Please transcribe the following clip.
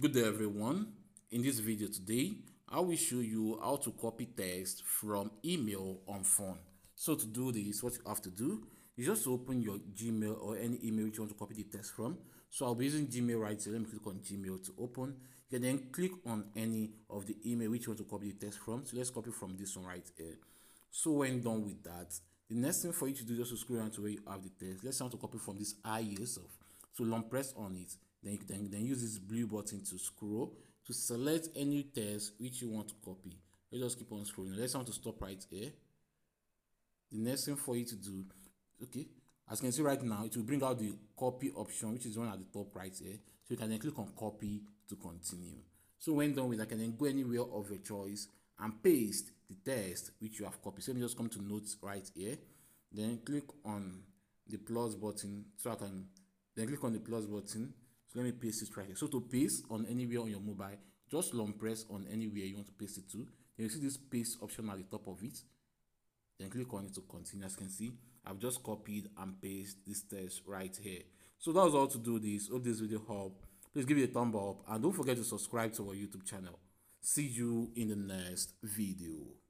Good day everyone. In this video today, I will show you how to copy text from email on phone. So to do this, what you have to do is just open your Gmail or any email which you want to copy the text from. So I'll be using Gmail right here. Let me click on Gmail to open. You can then click on any of the email which you want to copy the text from. So let's copy from this one right here. So when done with that, the next thing for you to do is just to scroll down to where you have the text. Let's want to copy from this I yourself. So long press on it then you can then use this blue button to scroll to select any text which you want to copy. Let's just keep on scrolling. Let's want to stop right here. The next thing for you to do okay as you can see right now it will bring out the copy option which is one at the top right here. So you can then click on copy to continue. So when done with i can then go anywhere of your choice and paste the text which you have copied. So let me just come to notes right here. Then click on the plus button so i can then click on the plus button so let me paste it right here. So to paste on anywhere on your mobile, just long press on anywhere you want to paste it to. Then you see this paste option at the top of it. Then click on it to continue. As you can see, I've just copied and pasted this text right here. So that was all to do this. Hope this video helped. Please give it a thumb up and don't forget to subscribe to our YouTube channel. See you in the next video.